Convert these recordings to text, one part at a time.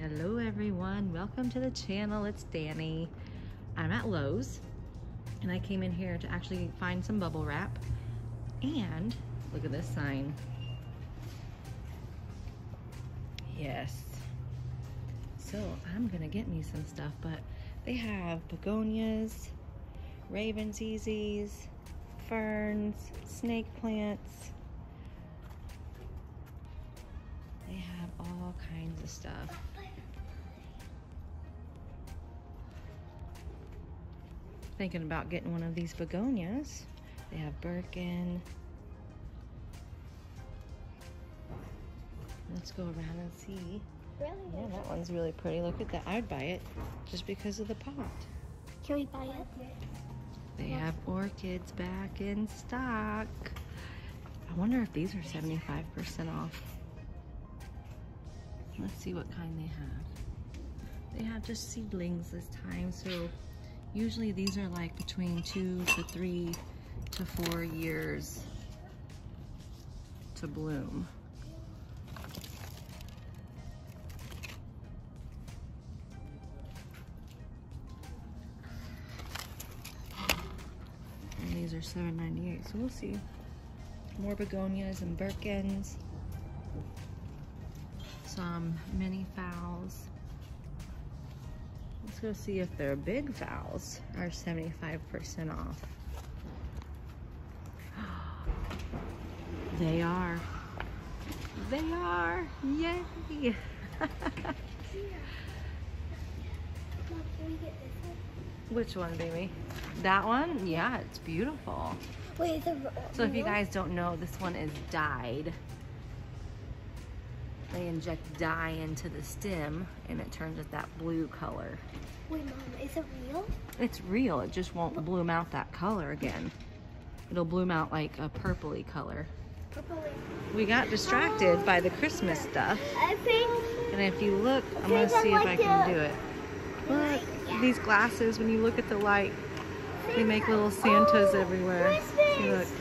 Hello everyone, welcome to the channel. It's Danni. I'm at Lowe's and I came in here to actually find some bubble wrap and look at this sign. Yes. So I'm gonna get me some stuff, but they have begonias, raven ZZs, ferns, snake plants. They have all kinds of stuff. Thinking about getting one of these begonias. They have Birkin. Let's go around and see. Really? Yeah, that one's really pretty. Look at that. I'd buy it just because of the pot. Can we buy it? They have orchids back in stock. I wonder if these are 75% off. Let's see what kind they have. They have just seedlings this time, so usually these are like between two to three to four years to bloom. And these are $7.98, so we'll see. More begonias and Birkins. Some mini phals. Let's go see if their big phals are 75% off. They are. They are. Yay. Mom, can we get this one? Which one, baby? That one? Yeah, it's beautiful. Wait, So if you guys don't know, this one is dyed. They inject dye into the stem and it turns it that blue color. Wait, Mom, is it real? It's real, it just won't bloom out that color again. It'll bloom out like a purpley color. Purpley. We got distracted by the Christmas stuff. I think. And if you look, I'm gonna think I see if I can the- do it. Look, these glasses, when you look at the light, they make little Santas Oh, everywhere. See, look. Christmas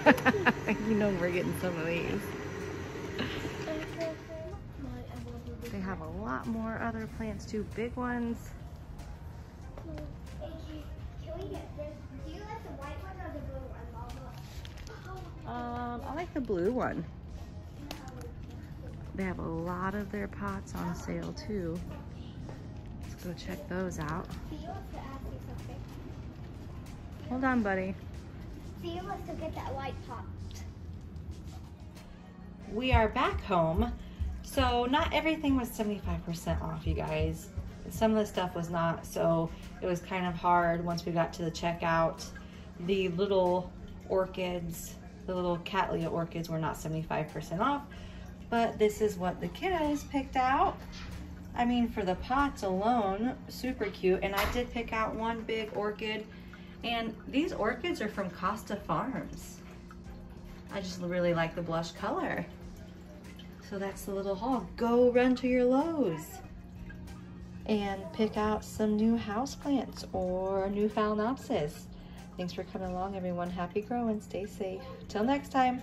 you know we're getting some of these. They have a lot more other plants too, big ones. Can we get this? Do you like the white one or the blue one, Mama? Um, I like the blue one. They have a lot of their pots on sale too. Let's go check those out. Theo wants to ask you something. Hold on, buddy. Theo wants to get that white pot. We are back home. So not everything was 75% off, you guys. Some of the stuff was not, so it was kind of hard once we got to the checkout. The little orchids, the little Cattleya orchids were not 75% off, but this is what the kiddos picked out. I mean, for the pots alone, super cute. And I did pick out one big orchid, and these orchids are from Costa Farms. I just really like the blush color. So that's the little haul. Go run to your Lowe's and pick out some new houseplants or new phalaenopsis. Thanks for coming along, everyone. Happy growing. Stay safe. Till next time.